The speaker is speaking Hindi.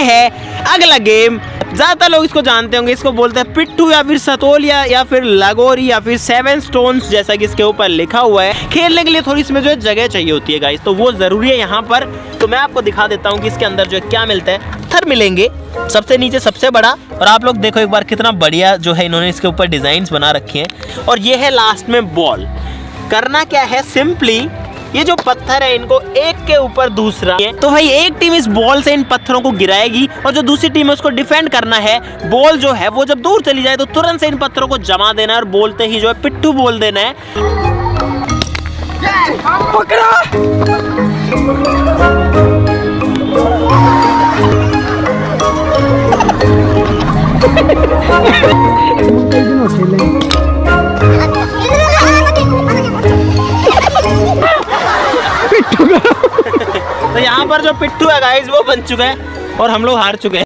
है अगला गेम ज़्यादातर लोग इसको जानते होंगे, इसको बोलते हैं पिट्ठू या फिर सतोलिया या फिर लगोरी या फिर सेवन स्टोन्स जैसा कि इसके ऊपर लिखा हुआ है। खेलने के लिए थोड़ी इसमें जो है जगह चाहिए होती है गाइस तो वो ज़रूरी है यहाँ पर। तो मैं आपको दिखा देता हूँ कि इसके अंदर जो है क्या मिलता है। पत्थर मिलेंगे, सबसे नीचे सबसे बड़ा। और आप लोग देखो एक बार कितना बढ़िया जो है इन्होंने इसके ऊपर डिज़ाइन बना रखे हैं। और ये है लास्ट में बॉल करना क्या है? सिंपली ये जो पत्थर है, इनको एक के ऊपर दूसरा है तो भाई एक टीम इस बॉल से इन पत्थरों को गिराएगी और जो दूसरी टीम है, उसको डिफेंड करना है। बॉल जो है, वो जब दूर चली जाए तो तुरंत से इन पत्थरों को जमा देना है और बोलते ही जो है, पिट्टू बोल देना है। पकड़ा! तो यहाँ पर जो पिट्ठू है गाइज़ वो बन चुका है और हम लोग हार चुके हैं।